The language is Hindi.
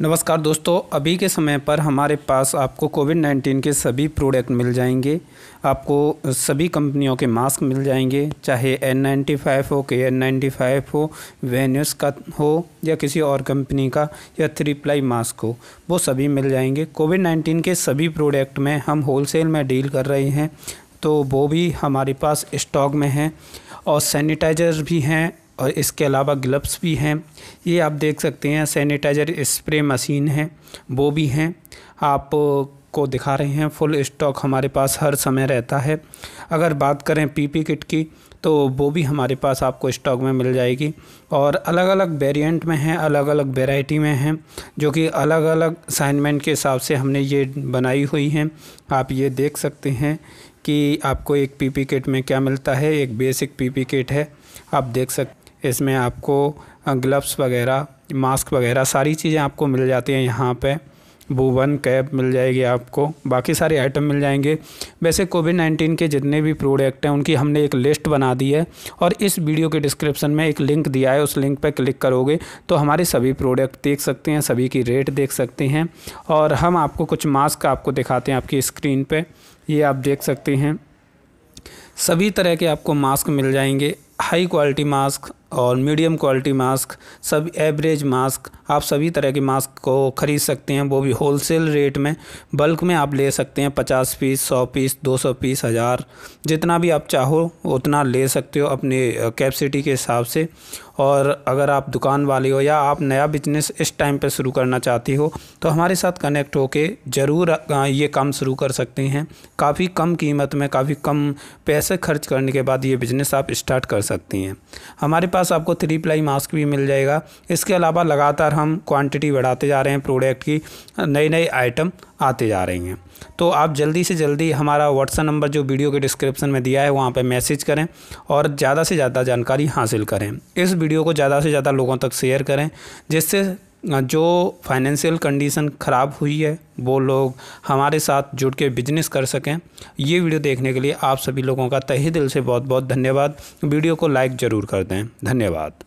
नमस्कार दोस्तों, अभी के समय पर हमारे पास आपको कोविड नाइन्टीन के सभी प्रोडक्ट मिल जाएँगे। आपको सभी कंपनियों के मास्क मिल जाएँगे, चाहे एन नाइन्टी फाइव हो, के एन नाइन्टी फाइव हो वेन्यूस का हो, या किसी और कंपनी का, या थ्री प्लाई मास्क हो, वो सभी मिल जाएँगे। कोविड नाइन्टीन के सभी प्रोडक्ट में हम होलसेल में डील कर रहे हैं तो वो भी हमारे पास स्टॉक में हैं और सैनिटाइज़र भी हैं और इसके अलावा ग्लव्स भी हैं। ये आप देख सकते हैं सैनिटाइज़र स्प्रे मशीन है, वो भी हैं। आप को दिखा रहे हैं फुल स्टॉक हमारे पास हर समय रहता है। अगर बात करें पीपी किट की तो वो भी हमारे पास आपको स्टॉक में मिल जाएगी। और अलग अलग वेरिएंट में हैं अलग अलग वेराइटी में हैं, जो कि अलग अलग असाइनमेंट के हिसाब से हमने ये बनाई हुई हैं। आप ये देख सकते हैं कि आपको एक पीपी किट में क्या मिलता है, एक बेसिक पीपी किट है। आप देख सकते इसमें आपको ग्लव्स वगैरह मास्क वगैरह सारी चीज़ें आपको मिल जाती हैं यहाँ पे। बूवन, कैप मिल जाएगी आपको, बाकी सारे आइटम मिल जाएँगे। वैसे कोविड नाइन्टीन के जितने भी प्रोडक्ट हैं, उनकी हमने एक लिस्ट बना दी है और इस वीडियो के डिस्क्रिप्शन में एक लिंक दिया है, उस लिंक पर क्लिक करोगे तो हमारे सभी प्रोडक्ट देख सकते हैं, सभी की रेट देख सकते हैं और हम आपको कुछ मास्क आपको दिखाते हैं आपकी स्क्रीन पर ये आप देख सकते हैं। सभी तरह के आपको मास्क मिल जाएँगे। हाई क्वालिटी मास्क और मीडियम क्वालिटी मास्क, सब एवरेज मास्क, आप सभी तरह के मास्क को ख़रीद सकते हैं। वो भी होलसेल रेट में, बल्क में आप ले सकते हैं। पचास पीस, सौ पीस, दो सौ पीस, हज़ार, जितना भी आप चाहो, उतना ले सकते हो अपने कैपेसिटी के हिसाब से। और अगर आप दुकान वाले हो या आप नया बिज़नेस इस टाइम पे शुरू करना चाहती हो तो हमारे साथ कनेक्ट होके ज़रूर ये काम शुरू कर सकते हैं। काफ़ी कम कीमत में, काफ़ी कम पैसे खर्च करने के बाद ये बिज़नेस आप स्टार्ट कर सकती हैं। हमारे पास पास आपको थ्री प्लाई मास्क भी मिल जाएगा। इसके अलावा लगातार हम क्वांटिटी बढ़ाते जा रहे हैं प्रोडक्ट की नए नए आइटम आते जा रही हैं। तो आप जल्दी से जल्दी हमारा व्हाट्सअप नंबर जो वीडियो के डिस्क्रिप्शन में दिया है, वहाँ पर मैसेज करें और ज़्यादा से ज़्यादा जानकारी हासिल करें। इस वीडियो को ज़्यादा से ज़्यादा लोगों तक शेयर करें, जिससे जो फाइनेंशियल कंडीशन ख़राब हुई है, वो लोग हमारे साथ जुड़ के बिज़नेस कर सकें। ये वीडियो देखने के लिए आप सभी लोगों का तहे दिल से बहुत बहुत धन्यवाद। वीडियो को लाइक ज़रूर कर दें। धन्यवाद।